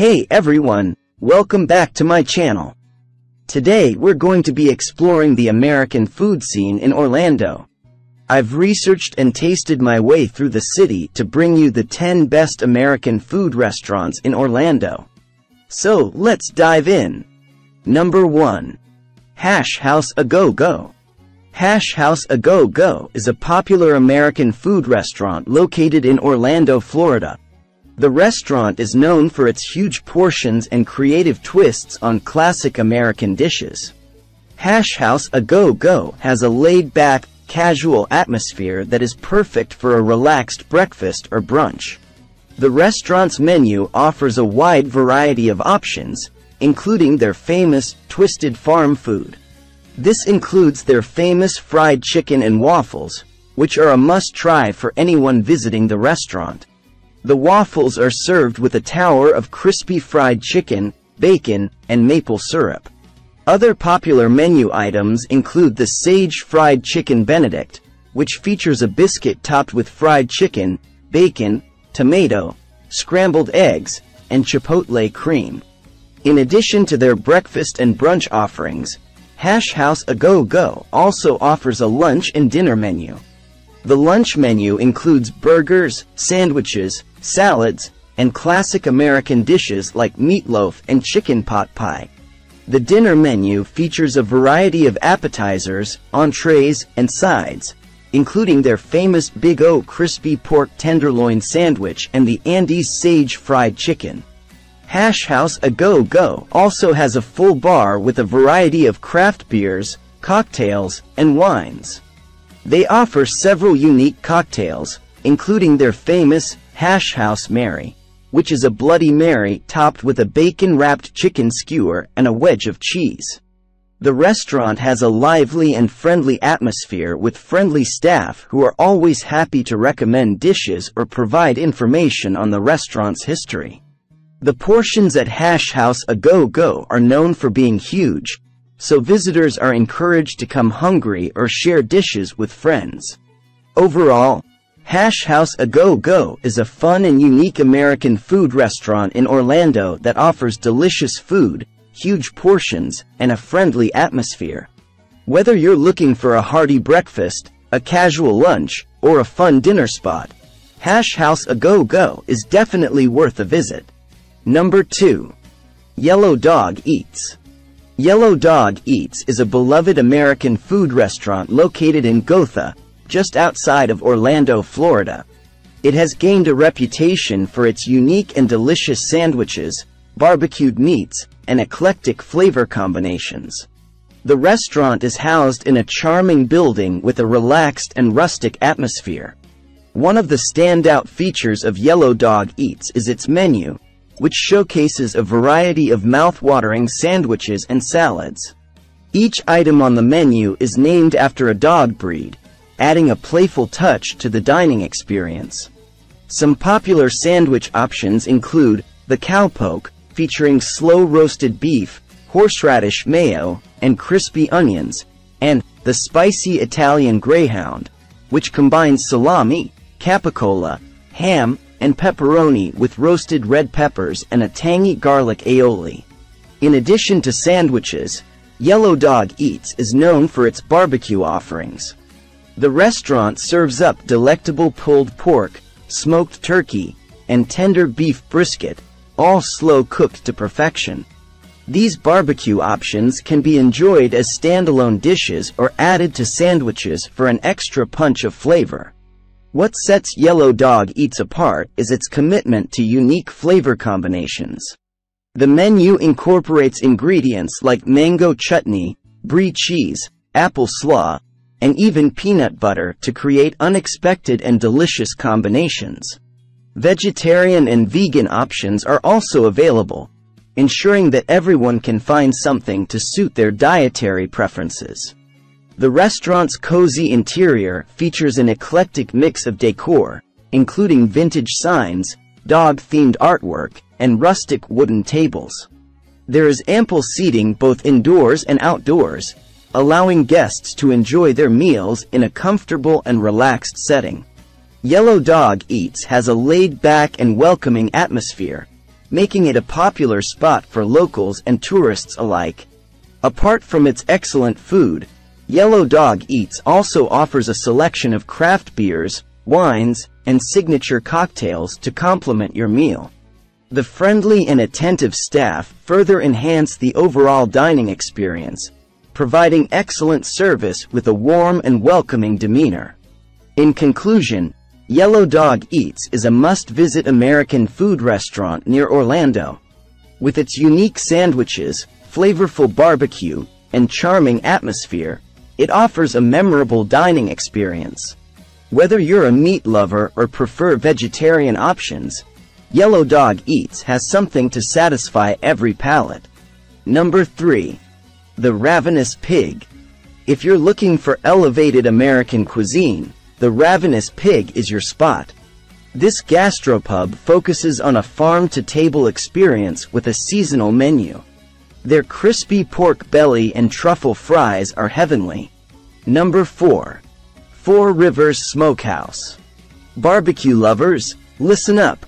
Hey everyone, welcome back to my channel. Today we're going to be exploring the American food scene in Orlando. I've researched and tasted my way through the city to bring you the 10 best American food restaurants in Orlando. So let's dive in. Number 1. Hash House A Go Go. Hash House A Go Go is a popular American food restaurant located in Orlando, Florida. The restaurant is known for its huge portions and creative twists on classic American dishes. Hash House A Go Go has a laid-back, casual atmosphere that is perfect for a relaxed breakfast or brunch. The restaurant's menu offers a wide variety of options, including their famous Twisted Farm food. This includes their famous fried chicken and waffles, which are a must-try for anyone visiting the restaurant. The waffles are served with a tower of crispy fried chicken, bacon, and maple syrup. Other popular menu items include the Sage Fried Chicken Benedict, which features a biscuit topped with fried chicken, bacon, tomato, scrambled eggs, and chipotle cream. In addition to their breakfast and brunch offerings, Hash House A Go Go also offers a lunch and dinner menu. The lunch menu includes burgers, sandwiches, salads, and classic American dishes like meatloaf and chicken pot pie. The dinner menu features a variety of appetizers, entrees, and sides, including their famous Big O crispy pork tenderloin sandwich and the Andy's Sage fried chicken. Hash House A Go Go also has a full bar with a variety of craft beers, cocktails, and wines. They offer several unique cocktails, including their famous Hash House Mary, which is a Bloody Mary topped with a bacon-wrapped chicken skewer and a wedge of cheese. The restaurant has a lively and friendly atmosphere with friendly staff who are always happy to recommend dishes or provide information on the restaurant's history. The portions at Hash House A Go Go are known for being huge, so visitors are encouraged to come hungry or share dishes with friends. Overall, Hash House A Go Go is a fun and unique American food restaurant in Orlando that offers delicious food, huge portions, and a friendly atmosphere. Whether you're looking for a hearty breakfast, a casual lunch, or a fun dinner spot, Hash House A Go Go is definitely worth a visit. Number 2. Yellow Dog Eats. Yellow Dog Eats is a beloved American food restaurant located in Gotha, just outside of Orlando, Florida. It has gained a reputation for its unique and delicious sandwiches, barbecued meats, and eclectic flavor combinations. The restaurant is housed in a charming building with a relaxed and rustic atmosphere. One of the standout features of Yellow Dog Eats is its menu, which showcases a variety of mouth-watering sandwiches and salads. Each item on the menu is named after a dog breed, adding a playful touch to the dining experience. Some popular sandwich options include the cowpoke, featuring slow-roasted beef, horseradish mayo, and crispy onions, and the spicy Italian greyhound, which combines salami, capicola, ham, and pepperoni with roasted red peppers and a tangy garlic aioli. In addition to sandwiches, Yellow Dog Eats is known for its barbecue offerings. The restaurant serves up delectable pulled pork, smoked turkey, and tender beef brisket, all slow cooked to perfection. These barbecue options can be enjoyed as standalone dishes or added to sandwiches for an extra punch of flavor. What sets Yellow Dog Eats apart is its commitment to unique flavor combinations. The menu incorporates ingredients like mango chutney, brie cheese, apple slaw, and even peanut butter to create unexpected and delicious combinations. Vegetarian and vegan options are also available, ensuring that everyone can find something to suit their dietary preferences. The restaurant's cozy interior features an eclectic mix of decor, including vintage signs, dog-themed artwork, and rustic wooden tables. There is ample seating both indoors and outdoors, allowing guests to enjoy their meals in a comfortable and relaxed setting. Yellow Dog Eats has a laid-back and welcoming atmosphere, making it a popular spot for locals and tourists alike. Apart from its excellent food, Yellow Dog Eats also offers a selection of craft beers, wines, and signature cocktails to complement your meal. The friendly and attentive staff further enhance the overall dining experience, providing excellent service with a warm and welcoming demeanor. In conclusion, Yellow Dog Eats is a must-visit American food restaurant near Orlando. With its unique sandwiches, flavorful barbecue, and charming atmosphere, it offers a memorable dining experience. Whether you're a meat lover or prefer vegetarian options, Yellow Dog Eats has something to satisfy every palate. Number 3. The Ravenous Pig. If you're looking for elevated American cuisine, the Ravenous Pig is your spot. This gastropub focuses on a farm-to-table experience with a seasonal menu. Their crispy pork belly and truffle fries are heavenly. Number 4. Four Rivers Smokehouse. Barbecue lovers, listen up.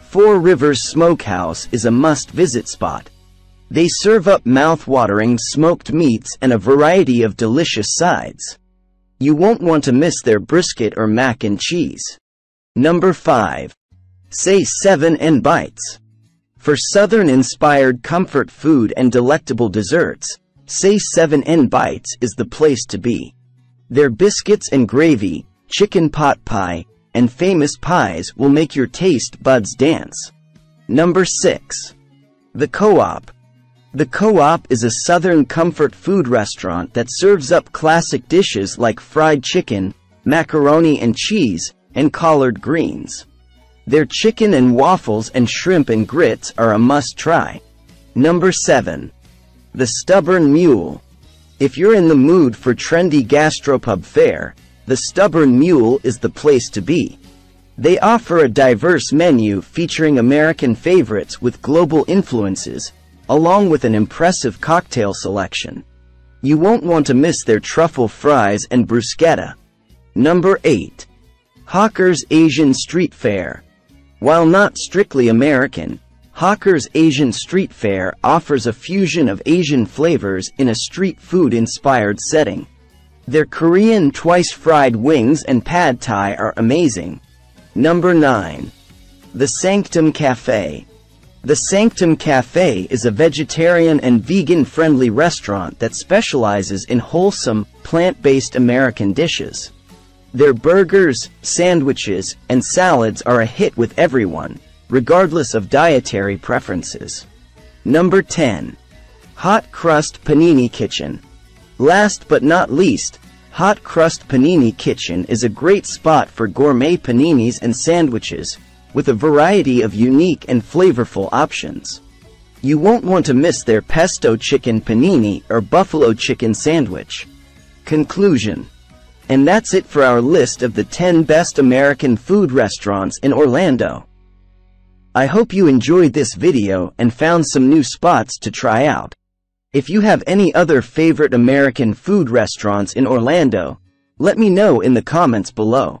Four Rivers Smokehouse is a must-visit spot. They serve up mouth-watering smoked meats and a variety of delicious sides. You won't want to miss their brisket or mac and cheese. Number 5. Say 7 and Bites. For Southern-inspired comfort food and delectable desserts, Say 7 and Bites is the place to be. Their biscuits and gravy, chicken pot pie, and famous pies will make your taste buds dance. Number 6. The Co-op. The Co-op is a southern comfort food restaurant that serves up classic dishes like fried chicken, macaroni and cheese, and collard greens. Their chicken and waffles and shrimp and grits are a must-try. Number 7. The Stubborn Mule. If you're in the mood for trendy gastropub fare, the Stubborn Mule is the place to be. They offer a diverse menu featuring American favorites with global influences, along with an impressive cocktail selection. You won't want to miss their truffle fries and bruschetta. Number 8. Hawker's Asian Street Fare. While not strictly American, Hawker's Asian Street Fare offers a fusion of Asian flavors in a street food-inspired setting. Their Korean twice-fried wings and pad thai are amazing. Number 9. The Sanctum Cafe. The Sanctum Cafe is a vegetarian and vegan-friendly restaurant that specializes in wholesome, plant-based American dishes. Their burgers, sandwiches, and salads are a hit with everyone, regardless of dietary preferences. Number 10. Hot Crust Panini Kitchen. Last but not least, Hot Crust Panini Kitchen is a great spot for gourmet paninis and sandwiches, with a variety of unique and flavorful options. You won't want to miss their pesto chicken panini or buffalo chicken sandwich. Conclusion. And that's it for our list of the 10 best American food restaurants in Orlando. I hope you enjoyed this video and found some new spots to try out. If you have any other favorite American food restaurants in Orlando, let me know in the comments below.